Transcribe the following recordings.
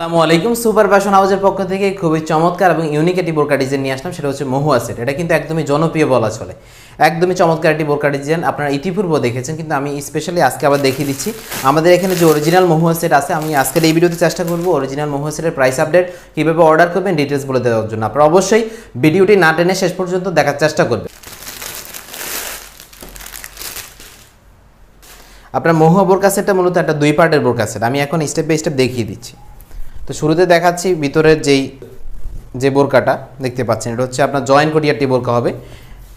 আসসালামু আলাইকুম। Super fashion হাউসের পক্ষ থেকে খুবই চমৎকার এবং ইউনিক একটি বোরকা ডিজাইন নিয়ে আসলাম, সেটা হচ্ছে মহুয়া সেট এটা কিন্তু একদমই জনপ্রিয় বলা চলে। একদমই চমৎকার একটি বোরকা ডিজাইন আপনারা ইতিপূর্ব দেখেছেন, কিন্তু আমি স্পেশালি আজকে আবার দেখিয়ে দিচ্ছি। আমাদের এখানে যে অরিজিনাল মহুয়া সেট আছে, আমি আজকের এই ভিডিওতে চেষ্টা করব অরিজিনাল মহুয়া সেটের প্রাইস আপডেট কীভাবে অর্ডার করবেন ডিটেলস বলে দেওয়ার জন্য। আপনারা অবশ্যই ভিডিওটি না টেনে শেষ পর্যন্ত দেখার চেষ্টা করবেন। আপনার মহুয়া বোরকা সেটটা মূলত একটা দুই পার্টের বোরকা সেট আমি এখন স্টেপ বাই স্টেপ দেখিয়ে দিচ্ছি। তো শুরুতে দেখাচ্ছি ভিতরের যেই, যে বোরকাটা দেখতে পাচ্ছেন। এটা হচ্ছে আপনার জয়েন কোটিয়ারটি বোরকা হবে।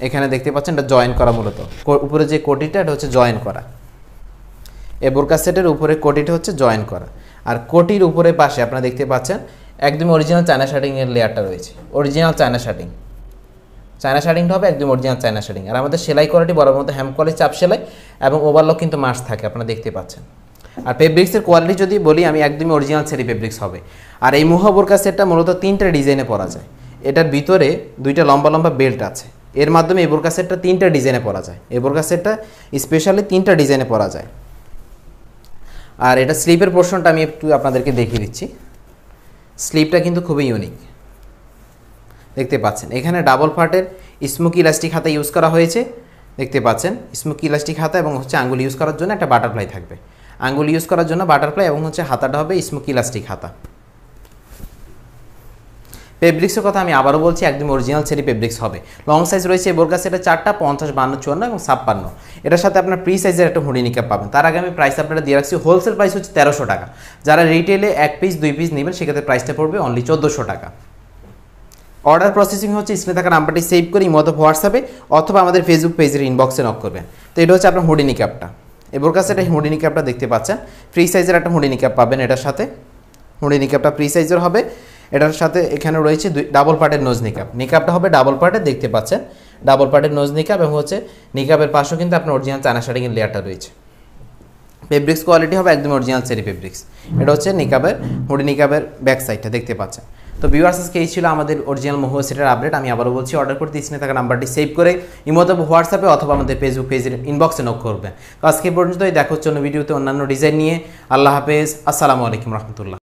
এখানে দেখতে পাচ্ছেন এটা জয়েন করা মূলত। উপরে যে কোটিটা, এটা হচ্ছে জয়েন করা। এ বোরকা সেটের উপরে কোটিটা হচ্ছে জয়েন করা। আর কোটির উপরে পাশে আপনারা দেখতে পাচ্ছেন, একদম অরিজিনাল চায়না শার্টিংয়ের লেয়ারটা রয়েছে। অরিজিনাল চায়না শার্টিং চায়না শার্টিংটা হবে একদম অরিজিনাল চায়না শার্টিং আর আমাদের সেলাই কোয়ালিটি বড় মতো হ্যাম কোয়ালিটি চাপ সেলাই এবং ওভারলক কিন্তু মাস থাকে, আপনারা দেখতে পাচ্ছেন। আর ফেব্রিক্সের কোয়ালিটি যদি বলি, আমি একদমই অরিজিনাল সেরি ফেব্রিক্স হবে। আর এই মুহা বোরকা সেটটা মূলত তিনটা ডিজাইনে পরা যায়। এটার ভিতরে দুইটা লম্বা লম্বা বেল্ট আছে। এর মাধ্যমে এই বোরকা সেটটা তিনটা ডিজাইনে পরা যায়। এই বোরকা সেটটা স্পেশালি তিনটা ডিজাইনে পরা যায়। আর এটা স্লিপের পোর্শনটা আমি একটু আপনাদেরকে দেখিয়ে দিচ্ছি। স্লিপটা কিন্তু খুবই ইউনিক দেখতে পাচ্ছেন, এখানে ডাবল পার্টের স্মোক ইলাস্টিক হাতা ইউজ করা হয়েছে। দেখতে পাচ্ছেন স্মোক ইলাস্টিক হাতা এবং হচ্ছে আঙ্গুল ইউজ করার জন্য একটা বাটারফ্লাই থাকবে। আঙ্গুল ইউজ করার জন্য বাটারফ্লাই এবং হচ্ছে হাতাটা হবে স্মোক ইলাস্টিক হাতা। পেব্রিক্সের কথা আমি আবারও বলছি, একদম অরিজিনাল সেরি পেব্রিক্স হবে। লং সাইজ রয়েছে বোরকা সেটা চারটা, পঞ্চাশ, বান্ন, চুয়ান্ন এবং ছাপ্পান্ন। এটার সাথে আপনার প্রি সাইজের একটা হুডি নিকাপ পাবেন। তার আগে আমি প্রাইস আপনারা দিয়ে রাখছি হোলসেল প্রাইস হচ্ছে তেরোশো টাকা। যারা রিটেলে এক পিস দুই পিস নেবেন, সেক্ষেত্রে প্রাইসটা পড়বে অনলি চোদ্দোশো টাকা। অর্ডার প্রসেসিং হচ্ছে স্ক্রিনে থাকা নাম্বারটি সেভ করে ইমতো হোয়াটসঅ্যাপে অথবা আমাদের ফেসবুক পেজের ইনবক্সে নক করবেন। তো এটা হচ্ছে আপনার হুডিনি ক্যাপটা এবার কাছে একটা হুডিনি ক্যাপটা দেখতে পাচ্ছেন। ফ্রি সাইজের একটা হুডিনি ক্যাপ পাবেন এটার সাথে। হুডিনি ক্যাপটা ফ্রি সাইজের হবে। এটার সাথে এখানে রয়েছে দুই ডাবল পার্টের নোজ নিকাপ নিকাপটা হবে ডাবল পার্টের দেখতে পাচ্ছেন। ডাবল পার্টের নোজ নিকাপ এবং হচ্ছে নিকাপের পাশেও কিন্তু আপনার অরিজিনাল চায়না শাড়িংয়ের লেয়ারটা রয়েছে। ফেব্রিক্স কোয়ালিটি হবে একদম অরিজিনাল সেরি ফেব্রিক্স এটা হচ্ছে নিকাবের হুডি নিকাবের ব্যাক সাইডটা দেখতে পাচ্ছেন। তো ভিউয়ার্স আজকে এই ছিল আমাদের অরিজিনাল মোহো সেটার আপডেট আমি আবারও বলছি অর্ডার করতে স্ক্রিনে থাকা নাম্বারটি সেভ করে ইমতো হোয়াটসঅ্যাপে অথবা আমাদের ফেসবুক পেজের ইনবক্সে নক করবেন তো আজকে পর্যন্তই, দেখো হচ্ছে অন্য ভিডিওতে অন্যান্য ডিজাইন নিয়ে। আল্লাহ হাফেজ, আসসালামু আলাইকুম রহমতুল্লাহ।